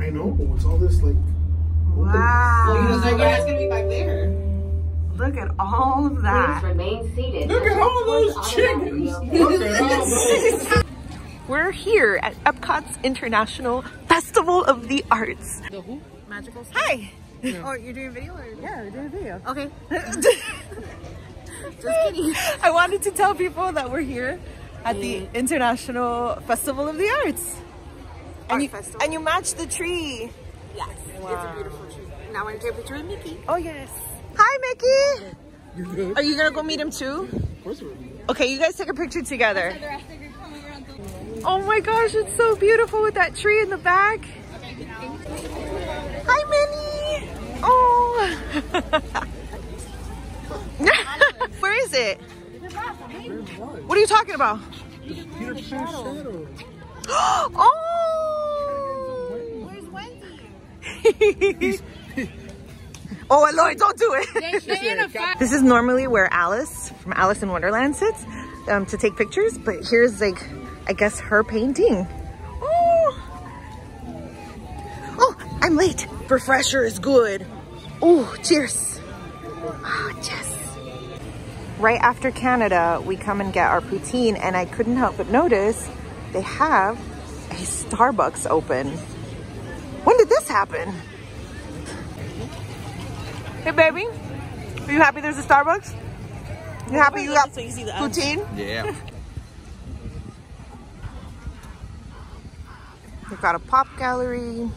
I know. What's all this like. Wow. That's gonna be back there. Look at all of Please that. remain seated. Look at all those chickens. Look at all those. We're here at Epcot's International Festival of the Arts. The who? Magical Hi. Oh, you're doing a video? Or? Yeah, we're doing a video. Okay. Just kidding. I wanted to tell people that we're here at the International Festival of the Arts. And you, and you matched the tree. Yes. It's a beautiful tree. Now I take a picture of Mickey. Oh, yes. Hi, Mickey. You good? Are you going to go meet him too? Of course we're Okay, you guys take a picture together. Oh my gosh, it's so beautiful with that tree in the back. Hi, Minnie. Oh. Where is it? What are you talking about? Peter Pan shadow. oh. oh, Eloy, don't do it. this is normally where Alice from Alice in Wonderland sits um, to take pictures, but here's like, I guess her painting. Oh, oh, I'm late. Refresher is good. Oh, cheers. Ah, yes. Right after Canada, we come and get our poutine, and I couldn't help but notice they have a Starbucks open. When happen? Hey, baby. Are you happy there's a Starbucks? You happy you got so you poutine? Yeah. They've got a pop gallery,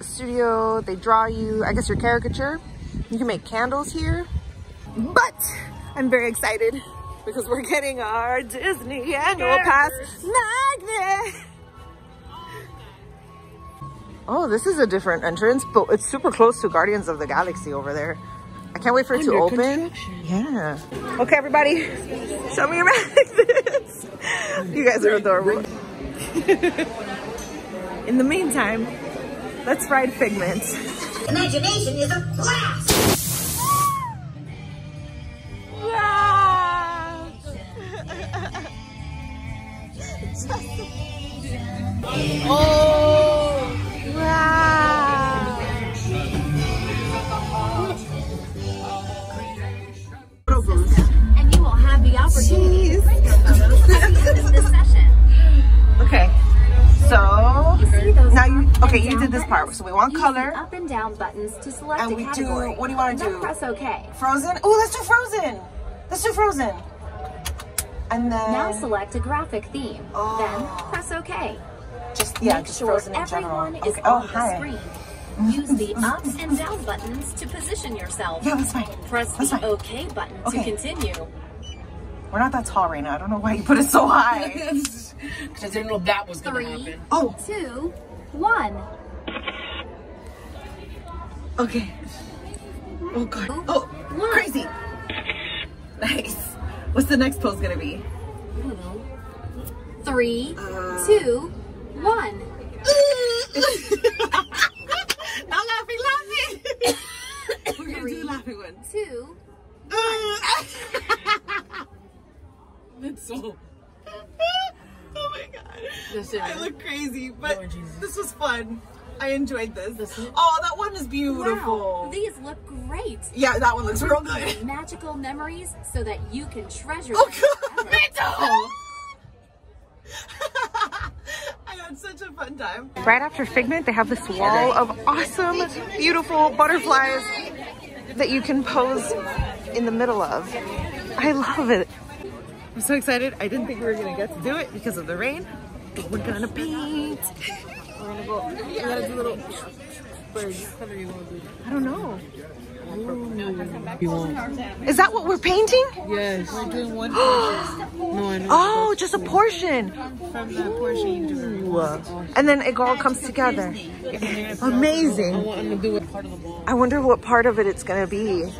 a studio. They draw you, I guess, your caricature. You can make candles here. But I'm very excited because we're getting our Disney annual pass magnet. Oh, this is a different entrance, but it's super close to Guardians of the Galaxy over there. I can't wait for it to open. Yeah. Okay, everybody, show me your like this. You guys are adorable. In the meantime, let's ride Figment. Imagination is a blast! Wow. oh, now you, okay, you did this part. So we want color. up and down buttons to select And we do- what do you wanna do? press OK. Frozen. Oh, let's do Frozen. Let's do Frozen. And then Now select a graphic theme. Oh. Then press OK. just yeah, Make just sure Frozen in general. everyone is Okay. Oh, the hi. screen. Use the up and down buttons to position yourself. Yeah, that's fine. Press That's the fine. OK button Okay. to continue. We're not that tall right now. I don't know why you put it so high. Because I didn't know that was gonna Three, happen. oh, two, one. okay. Oh god. Oh, One. crazy. Nice. What's the next pose gonna be? I don't know. Three, Uh. two, one. Not laughing, laughing. We're gonna do the laughing one. Two. It's so. oh my god. Listen, I look crazy, but Lord Jesus. this was fun. I enjoyed this. Listen. Oh, that one is beautiful. Wow, these look great. Yeah, that one looks real good. Magical memories so that you can treasure Oh them god, forever. I had such a fun time. Right after Figment, they have this wall of awesome, beautiful butterflies that you can pose in the middle of. I love it. I'm so excited. I didn't think we were gonna get to do it because of the rain, but we're gonna paint. we're gonna go. We gotta do little birds. What color you want to do? I don't know. Is that what we're painting? Yes. We're doing one no, Oh, just a portion. From that portion, you. And then it all comes together. Amazing. want them to do it part of the ball. I wonder what part of it it's gonna be.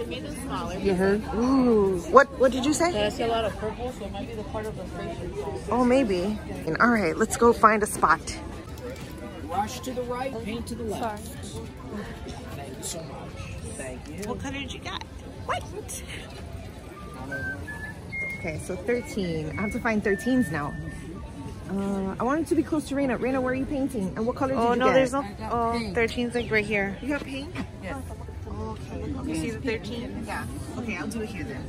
You heard? Ooh. What what did you say? I see a lot of purple, so it might be the part of the face. Oh, maybe. All right, let's go find a spot. Rush to the right, paint to the left. Thank you so much. Thank you. What color did you got? White. Okay, so 13. I have to find 13s now. Uh, I want it to be close to Reina. Reina, where are you painting? And what color did you pick? Oh you no, get? there's no. Oh, 13's like right here. You got pink? Yes. Okay. You see the 13? Yeah. Okay, I'll do it here then.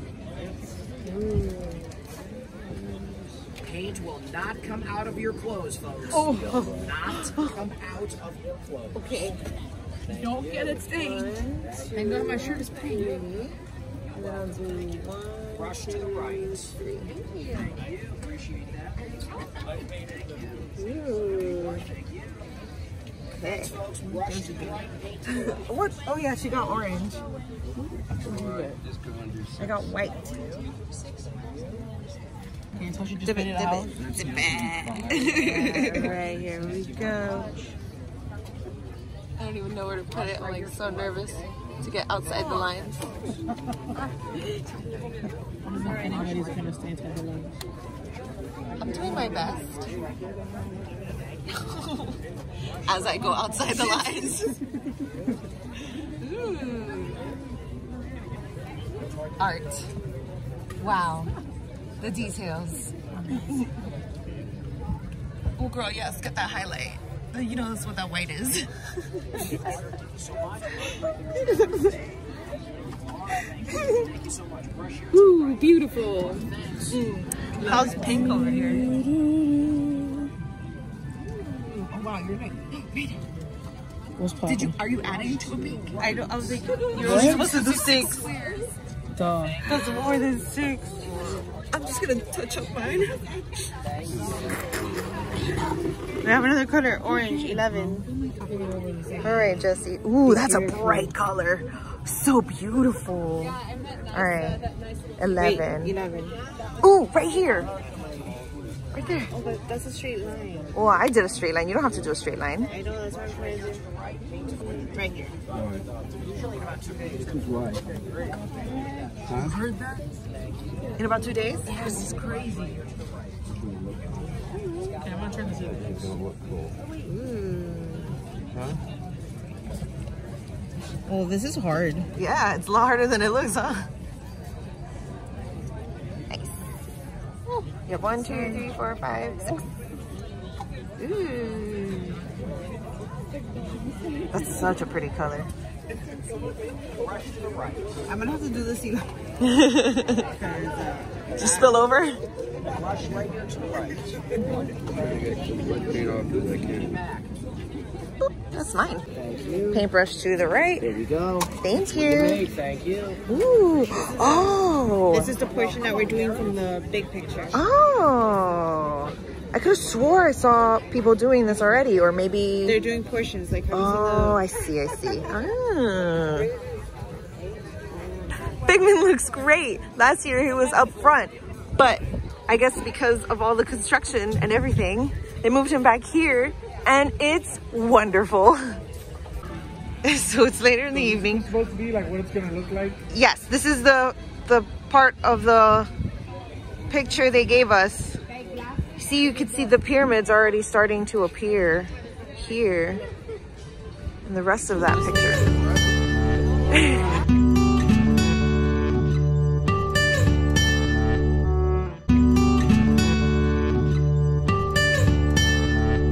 Paint will not come out of your clothes, folks. Oh. Will not come out of your clothes. Okay. Don't get it stained. Thank God my shirt is pink. And then I'll do one. Brush to the right. Thank you. Appreciate that. Ooh. Okay. Folks, brush to the right. Paint to the left. What? Oh yeah, she got orange. I got white. Okay, until she just Dip made it, it dip out. it. right here we go. I don't even know where to put it. I'm like so nervous to get outside the lines. I'm doing my best. As I go outside the lines. Ooh. Art. Wow. The details. oh girl, yes, get that highlight. You know that's what that white is. Ooh, beautiful. Mm. How's pink over here? Oh wow, you're right. What's popping? Did you are you adding to a pink? I don't. I was like, You're only supposed to do six. Duh. That's more than six. I'm just gonna touch up mine. we have another color, orange, eleven. All right, Jesse. Ooh, that's a bright color. So beautiful. All right, eleven. Eleven. Ooh, right here. Right there. Oh, but that's a straight line. Well, I did a straight line. You don't have to do a straight line. I know that's what I'm trying to do. Right here. In about two days? This is crazy. Okay, I'm gonna turn this in. Hmm. Oh, this is hard. Yeah, it's a lot harder than it looks, huh? Nice. Ooh, You have one, two, three, four, five, six. Ooh. That's such a pretty color. I'm gonna have to do this, you know. Just spill over? Brush right here to the right. That's mine. Paintbrush to the right. There we go. Thank you. Hey, thank you. Ooh. Oh. This is the portion that we're doing from the big picture. Oh. I could have swore I saw people doing this already, or maybe. They're doing portions, like how you Oh, I see, I see. Ah. Figment looks great. Last year he was up front, but I guess because of all the construction and everything, they moved him back here, and it's wonderful. so it's later in the evening. supposed to be like what it's gonna look like. Yes, this is the the part of the picture they gave us. See, you can see the pyramids already starting to appear here in the rest of that picture.